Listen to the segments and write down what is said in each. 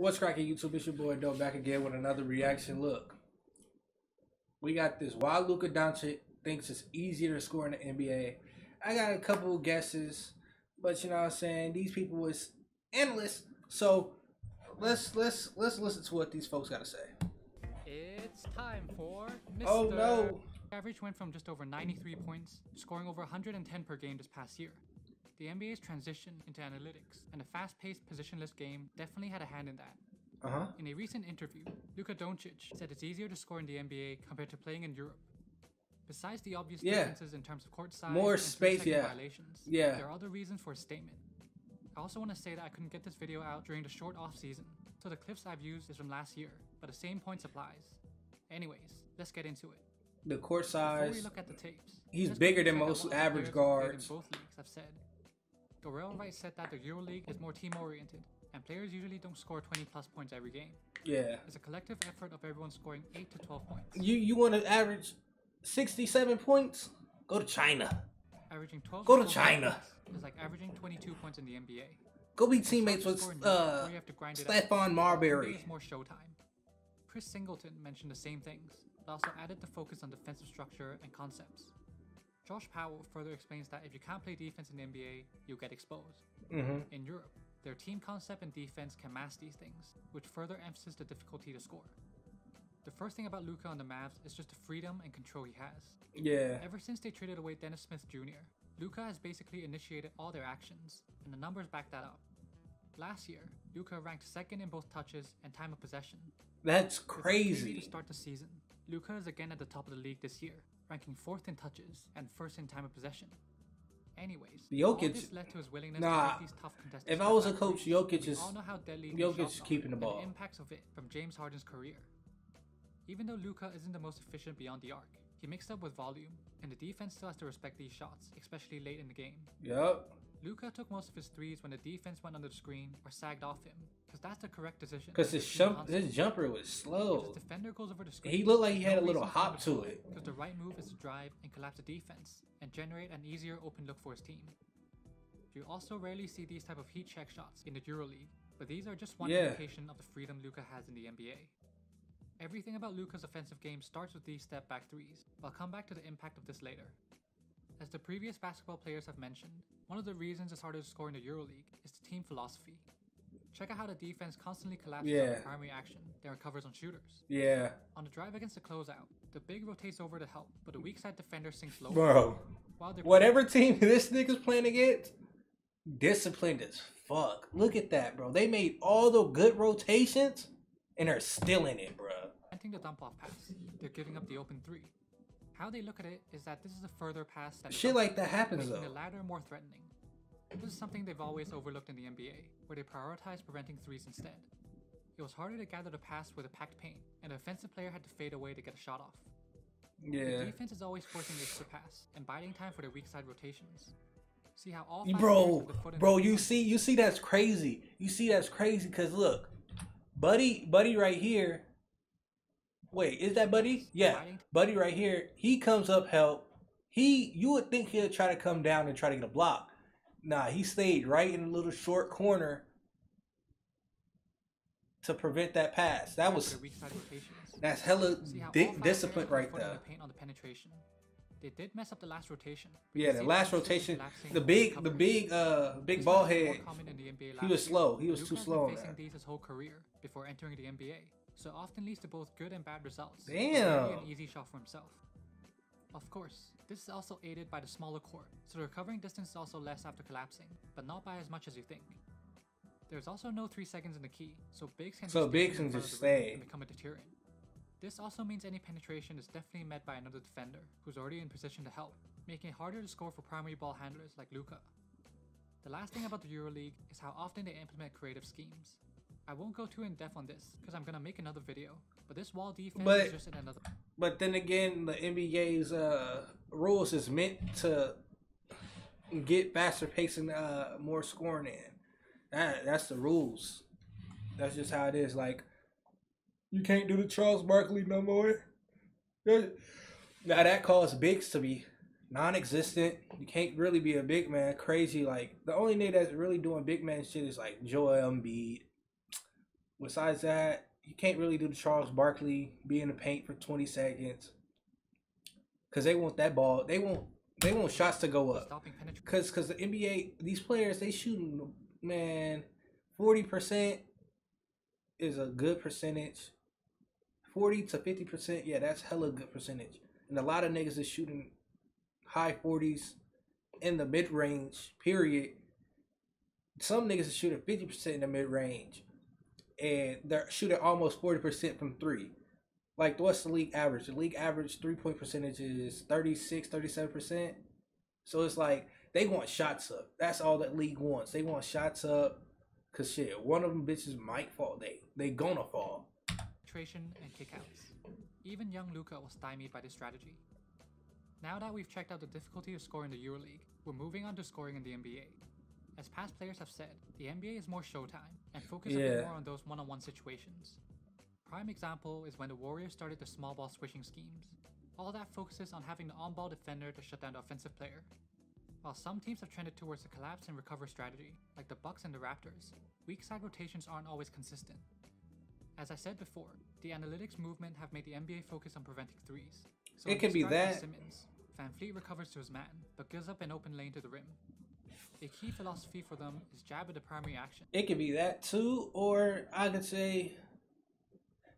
What's cracking YouTube? It's your boy Doe back again with another reaction. Look, we got this. Why Luka Doncic thinks it's easier to score in the NBA. I got a couple guesses, but you know what I'm saying. These people is endless. So let's let's let's listen to what these folks got to say. It's time for Mr. Oh no! Average went from just over 93 points, scoring over 110 per game this past year. The NBA's transition into analytics and a fast-paced positionless game definitely had a hand in that. Uh huh. In a recent interview, Luka Doncic said it's easier to score in the NBA compared to playing in Europe. Besides the obvious Yeah. differences in terms of court size More and space, yeah. violations, Yeah. there are other reasons for a statement. I also want to say that I couldn't get this video out during the short off season, so the clips I've used is from last year, but the same point applies. Anyways, let's get into it. The court size. Before we look at the tapes, He's bigger than most average players who played guards. In both leagues I've said. Dorell Wright said that the EuroLeague is more team-oriented, and players usually don't score 20 plus points every game. Yeah. It's a collective effort of everyone scoring 8 to 12 points, You you want to average sixty seven points? Go to China. averaging 12 Go to China. It's like averaging 22 points in the NBA. Go be teammates with to score in Europe, uh where you have to grind it out. Stephon Marbury. It's more showtime. Chris Singleton mentioned the same things, but also added the focus on defensive structure and concepts. Josh Powell further explains that if you can't play defense in the NBA, you'll get exposed. Mm-hmm. In Europe, their team concept and defense can mask these things, which further emphasizes the difficulty to score. The first thing about Luka on the Mavs is just the freedom and control he has. Yeah. Ever since they traded away Dennis Smith Jr., Luka has basically initiated all their actions, and the numbers back that up. Last year, Luka ranked second in both touches and time of possession. That's With a three crazy. To start the season, Luka is again at the top of the league this year, ranking fourth in touches and first in time of possession. Anyways, Jokic- this led to his willingness Nah, to take these tough contested If I was a coach. Jokic is all know how deadly Jokic is keeping the ball. The impacts of it from James Harden's career. Even though Luka isn't the most efficient beyond the arc, he mixed up with volume, and the defense still has to respect these shots, especially late in the game. Yup. Luka took most of his threes when the defense went under the screen or sagged off him, because that's the correct decision. Because his jump, his jumper was If slow. the defender goes over the screen, He looked like he had a little reason for him hop to it. Because the right move is to drive and collapse the defense and generate an easier open look for his team. You also rarely see these type of heat check shots in the EuroLeague, but these are just one Yeah. indication of the freedom Luka has in the NBA. Everything about Luka's offensive game starts with these step back threes, but I'll come back to the impact of this later. As the previous basketball players have mentioned, one of the reasons it's harder to score in the EuroLeague is the team philosophy. Check out how the defense constantly collapses on Yeah. the primary action, then recovers on shooters. Yeah. On the drive against the closeout, the big rotates over to help, but the weak side defender sinks low. Bro. Whatever team this nigga's playing against, disciplined as fuck. Look at that, bro. They made all the good rotations and are still in it, bro. I think the dump off pass, they're giving up the open three. How they look at it is that this is a further pass than the Shit like that happens making the though. latter more threatening. This is something they've always overlooked in the NBA, where they prioritize preventing threes instead. It was harder to gather the pass with a packed paint, and the offensive player had to fade away to get a shot off. Yeah. The defense is always forcing the extra pass and biding time for their weak side rotations. See how all You- five players Bro, the bro, the you see, you see that's crazy. You see that's crazy because look, buddy, buddy, right here. Wait, is that buddy? Yeah, buddy, right here. He comes up help. He, you would think he'd try to come down and try to get a block. Nah, he stayed right in a little short corner to prevent that pass. That was their weak side rotations. that's hella See how all di- discipline right there. the paint on the penetration. They did mess up the last rotation. Yeah, the last rotation, the big, the big, uh, big ball head. common in the NBA He was slow. He was too slow facing these his whole career before entering the NBA, so often leads to both good and bad results. Damn. an easy shot for himself. Of course, this is also aided by the smaller court, so the recovering distance is also less after collapsing, but not by as much as you think. There's also no 3 seconds in the key, so bigs can So just bigs can just stay. and become a deterrent. This also means any penetration is definitely met by another defender who's already in position to help, making it harder to score for primary ball handlers like Luka. The last thing about the EuroLeague is how often they implement creative schemes. I won't go too in depth on this because I'm gonna make another video, but this wall defense But- is just in another. But then again, the NBA's uh, rules is meant to get faster pacing, uh, more scoring in. That that's the rules. That's just how it is. Like you can't do the Charles Barkley no more. Now that caused bigs to be non-existent. You can't really be a big man. Crazy. Like the only nigga that's really doing big man shit is like Joel Embiid. Besides that, you can't really do the Charles Barkley be in the paint for 20 seconds. Cause they want that ball. They want they want shots to go up. Cause cause the NBA these players they shooting man forty percent is a good percentage. Forty to fifty percent, yeah, that's hella good percentage. And a lot of niggas is shooting high forties in the mid range. Period. Some niggas is shooting fifty percent in the mid range, and they're shooting almost forty percent from three. Like what's the league average? The league average three point percentage is 36, 37 percent. So it's like they want shots up. That's all that league wants. They want shots up. Cause shit, one of them bitches might fall. They they gonna fall. penetration and kickouts. Even young Luka was stymied by this strategy. Now that we've checked out the difficulty of scoring in the EuroLeague, we're moving on to scoring in the NBA. As past players have said, the NBA is more showtime and focus a Yeah. more on those one-on-one situations. Prime example is when the Warriors started the small ball switching schemes. All that focuses on having the on-ball defender to shut down the offensive player. While some teams have trended towards the collapse and recover strategy, like the Bucks and the Raptors, weak side rotations aren't always consistent. As I said before, the analytics movement have made the NBA focus on preventing threes. So It can be that. Simmons, VanVleet recovers to his man, but gives up an open lane to the rim. A key philosophy for them is jab at the primary action. It could be that too, or I could say,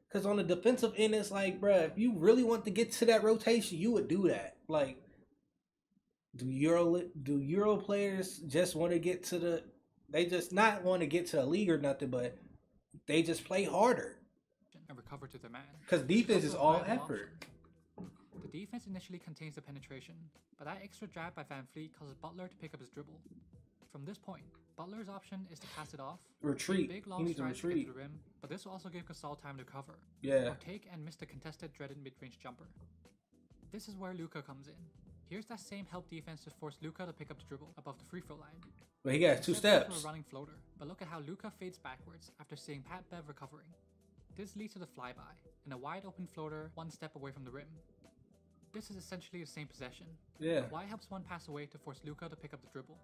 because on the defensive end, it's like, bruh, if you really want to get to that rotation, you would do that. Like, do Euro do Euro players just want to get to the? They just not want to get to the league or nothing, but they just play harder and recover to their man. because defense is all effort. option. Defense initially contains the penetration, but that extra jab by VanVleet causes Butler to pick up his dribble. From this point, Butler's option is to pass it off, Retreat. big He long needs to strides to get retreat. to the rim, but this will also give Gasol time to cover, Yeah, or take and miss the contested dreaded mid-range jumper. This is where Luka comes in. Here's that same help defense to force Luka to pick up the dribble above the free throw line. but he got two for steps. A running floater, but look at how Luka fades backwards after seeing Pat Bev recovering. This leads to the flyby and a wide open floater one step away from the rim. This is essentially the same possession. Yeah, Kawhi helps one pass away to force Luka to pick up the dribble.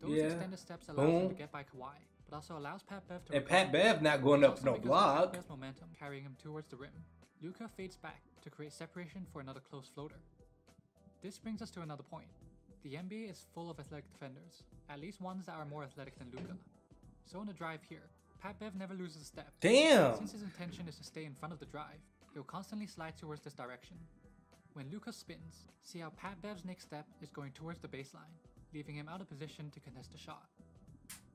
Those Yeah. extended steps allow him to get by Kawhi, but also allows Pat Bev to and. Pat Bev not going up no block. Bev's momentum carrying him towards the rim. Luka fades back to create separation for another close floater. This brings us to another point. The NBA is full of athletic defenders, at least ones that are more athletic than Luka. So on the drive here, Pat Bev never loses a step. Damn. Since his intention is to stay in front of the drive, he'll constantly slide towards this direction. When Lucas spins, see how Pat Bev's next step is going towards the baseline, leaving him out of position to contest a shot.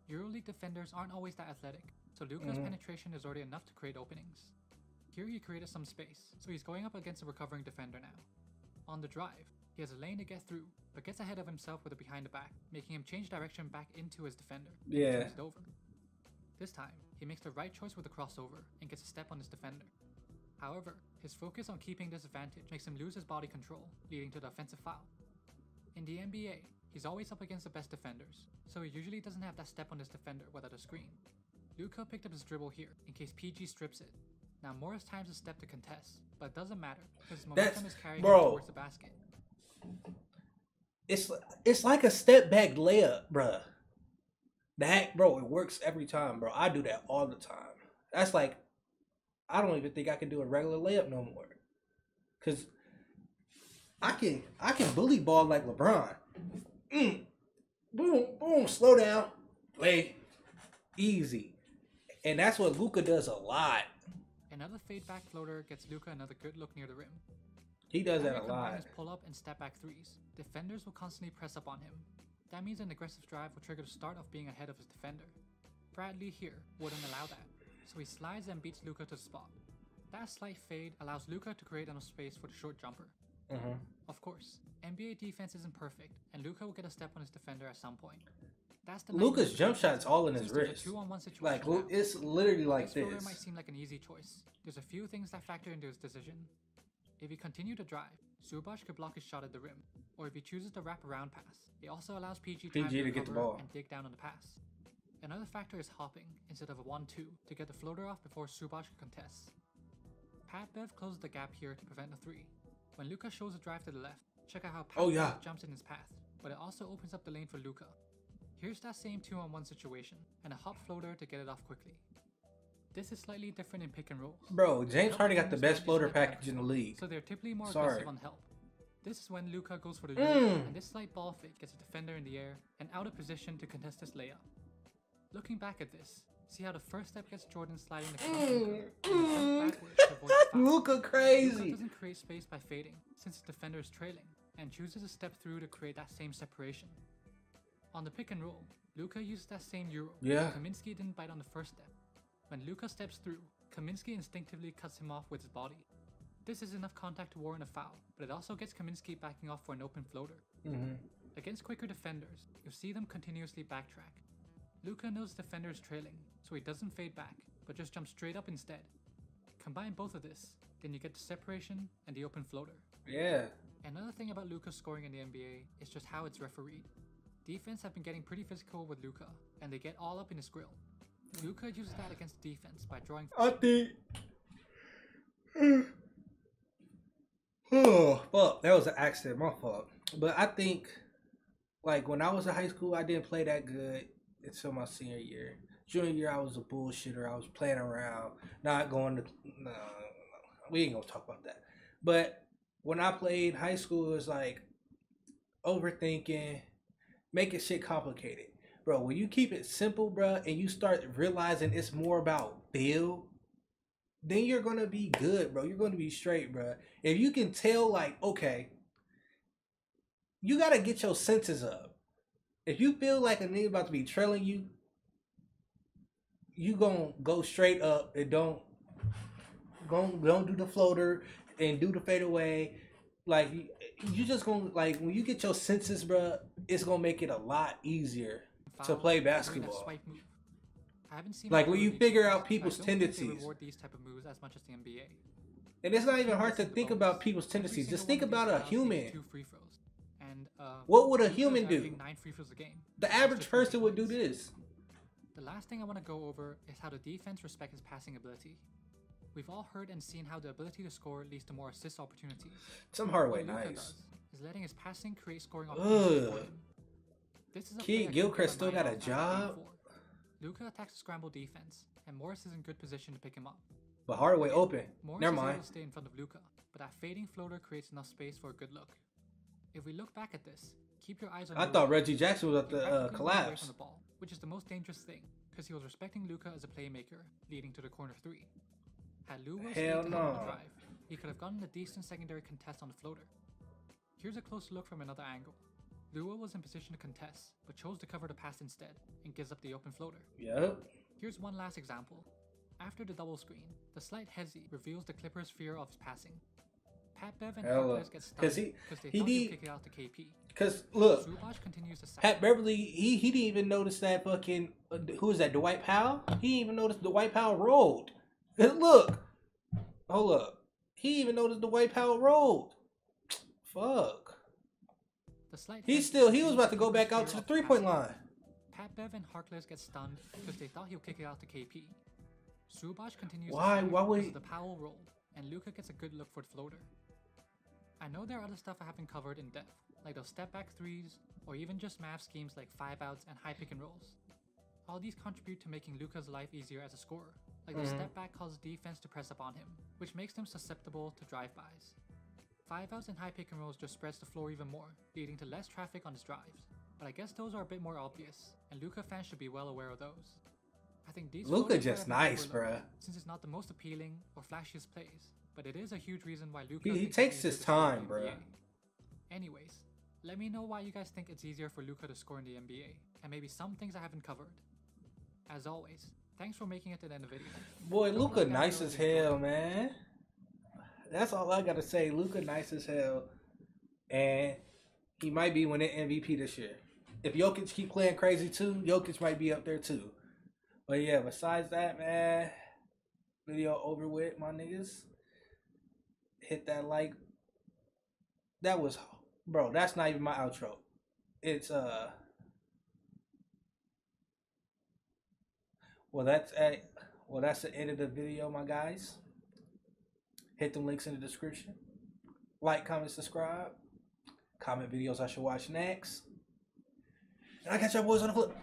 EuroLeague defenders aren't always that athletic, so Luka's Mhm. penetration is already enough to create openings. Here he created some space, so he's going up against a recovering defender now. On the drive, he has a lane to get through, but gets ahead of himself with a behind the back, making him change direction back into his defender. Yeah. turns it over. This time, he makes the right choice with a crossover and gets a step on his defender. However, his focus on keeping this advantage makes him lose his body control, leading to the offensive foul. In the NBA, he's always up against the best defenders, so he usually doesn't have that step on his defender without a screen. Luka picked up his dribble here, in case PG strips it. Now Morris times his step to contest, but it doesn't matter, because his momentum That's- is carrying bro. him towards the basket. It's it's like a step back layup, bruh. That bro, it works every time, bro. I do that all the time. That's like I don't even think I can do a regular layup no more. Cause I can I can bully ball like LeBron. Mm. Boom, boom, slow down. Play. Easy. And that's what Luka does a lot. Another fade back floater gets Luka another good look near the rim. He does that a lot. pull up and step back threes. Defenders will constantly press up on him. That means an aggressive drive will trigger the start of being ahead of his defender. Bradley here wouldn't allow that, so he slides and beats Luka to the spot. That slight fade allows Luka to create enough space for the short jumper. Mhm. Of course, NBA defense isn't perfect, and Luka will get a step on his defender at some point. That's the Luka's jump thing. shot's all in his Since there's a wrist. two-on-one situation Like it's literally like this this. might seem like an easy choice. There's a few things that factor into his decision. If he continued to drive, Zubac could block his shot at the rim, or if he chooses to wrap around pass, it also allows PG PG to, to get the ball. and dig down on the pass. Another factor is hopping instead of a 1-2 to get the floater off before Zubac contests. Pat Bev closes the gap here to prevent a 3. When Luka shows a drive to the left, check out how Pat Oh, yeah. jumps in his path, but it also opens up the lane for Luka. Here's that same 2 on 1 situation, and a hop floater to get it off quickly. This is slightly different in pick and roll. Bro, James Harden got the best floater package in the league. So they're typically more Sorry. aggressive on help. This is when Luka goes for the Mm. And this slight ball fake gets a defender in the air and out of position to contest this layup. Looking back at this, see how the first step gets Jordan sliding across Luka, and then jump backwards to avoid the foul. Luca Luka doesn't create space by fading, since the defender is trailing, and chooses to step through to create that same separation. On the pick and roll, Luka uses that same Euro. Yeah. Kaminsky didn't bite on the first step. When Luka steps through, Kaminsky instinctively cuts him off with his body. This is enough contact to warrant a foul, but it also gets Kaminsky backing off for an open floater. hmm Against quicker defenders, you see them continuously backtrack. Luka knows the defender is trailing, so he doesn't fade back, but just jumps straight up instead. Combine both of this, then you get the separation and the open floater. Yeah. Another thing about Luka scoring in the NBA is just how it's refereed. Defense have been getting pretty physical with Luka, and they get all up in his grill. Luka uses that against defense by drawing I think. Oh, fuck. That was an accident. My fault. But I think, like, when I was in high school, I didn't play that good until my senior year. Junior year, I was a bullshitter. I was playing around, not going to. No, we ain't gonna talk about that. But when I played high school, it was like overthinking, making shit complicated. Bro, when you keep it simple, bro, and you start realizing it's more about feel, then you're gonna be good, bro. You're gonna be straight, bro. If you can tell, like, okay, you gotta get your senses up. If you feel like a nigga about to be trailing you, you gonna go straight up and don't don't don't do the floater and do the fadeaway. Like you, you just gonna like when you get your senses, bro, it's gonna make it a lot easier to play or doing that basketball. I haven't seen Like, when you figure out people's I don't think they tendencies. reward these type of moves as much as the NBA. And it's not even hard to think about people's tendencies. Just think one of these about a human. Two free throws. And uh, What would a human do? Nine free throws a game. The average person would do this. The last thing I want to go over is how the defense respects his passing ability. We've all heard and seen how the ability to score leads to more assist opportunities. Some hard way, nice. is letting his passing create scoring opportunities Ugh. This is a Keith play I couldn't Gilchrist still got a mind off after game job? Luka attacks the scramble defense, and Morris is in good position to pick him up. But Hardaway open. Morris Never is able mind. to stay in front of Luka, but that fading floater creates enough space for a good look. If we look back at this, keep your eyes on. I Luka. thought Reggie Jackson was at the uh, practically ran away collapse. the ball, which is the most dangerous thing, because he was respecting Luka as a playmaker, leading to the corner three. Had Lou stayed Hell to on the drive, he could have gotten a decent secondary contest on the floater. Here's a close look from another angle. Lua was in position to contest, but chose to cover the pass instead, and gives up the open floater. Yep. Here's one last example. After the double screen, the slight hezzy reveals the Clippers' fear of his passing. Pat Bev and Hella. Harkless get stunned 'Cause because he he'd need- kick it out to KP. Cause look, continues to. Pat Beverly, he he didn't even notice that fucking uh, who is that? Dwight Powell. He didn't even notice Dwight Powell rolled. Look, hold up. He even noticed the Dwight Powell rolled. Fuck. He still he was about to go back out to the three point line. Pat Bev and Harkless get stunned because they thought he'll kick it out to KP. Zubac continues Why- why because would he- the Powell rolled, and Luka gets a good look for the floater. I know there are other stuff I haven't covered in depth, like those step back threes, or even just Mavs schemes like five outs and high pick and rolls. All these contribute to making Luka's life easier as a scorer, like the Mhm. step back causes defense to press up on him, which makes them susceptible to drive-bys. Five outs and high pick and rolls just spreads the floor even more, leading to less traffic on his drives. But I guess those are a bit more obvious, and Luka fans should be well aware of those. I think these are just nice, bruh. Since it's not the most appealing or flashiest plays, but it is a huge reason why Luka. He- he takes his time, bruh. Anyways, let me know why you guys think it's easier for Luka to score in the NBA, and maybe some things I haven't covered. As always, thanks for making it to the end of the video. Boy, Luka nice as hell, man. That's all I gotta say. Luka nice as hell, and he might be winning MVP this year. If Jokic keep playing crazy too, Jokic might be up there too. But yeah, besides that, man, video over with, my niggas. Hit that like. That was, bro. That's not even my outro. It's uh. Well, that's a well, that's the end of the video, my guys. Hit the links in the description. Like, comment, subscribe. Comment videos I should watch next. And I catch y'all boys on the flip.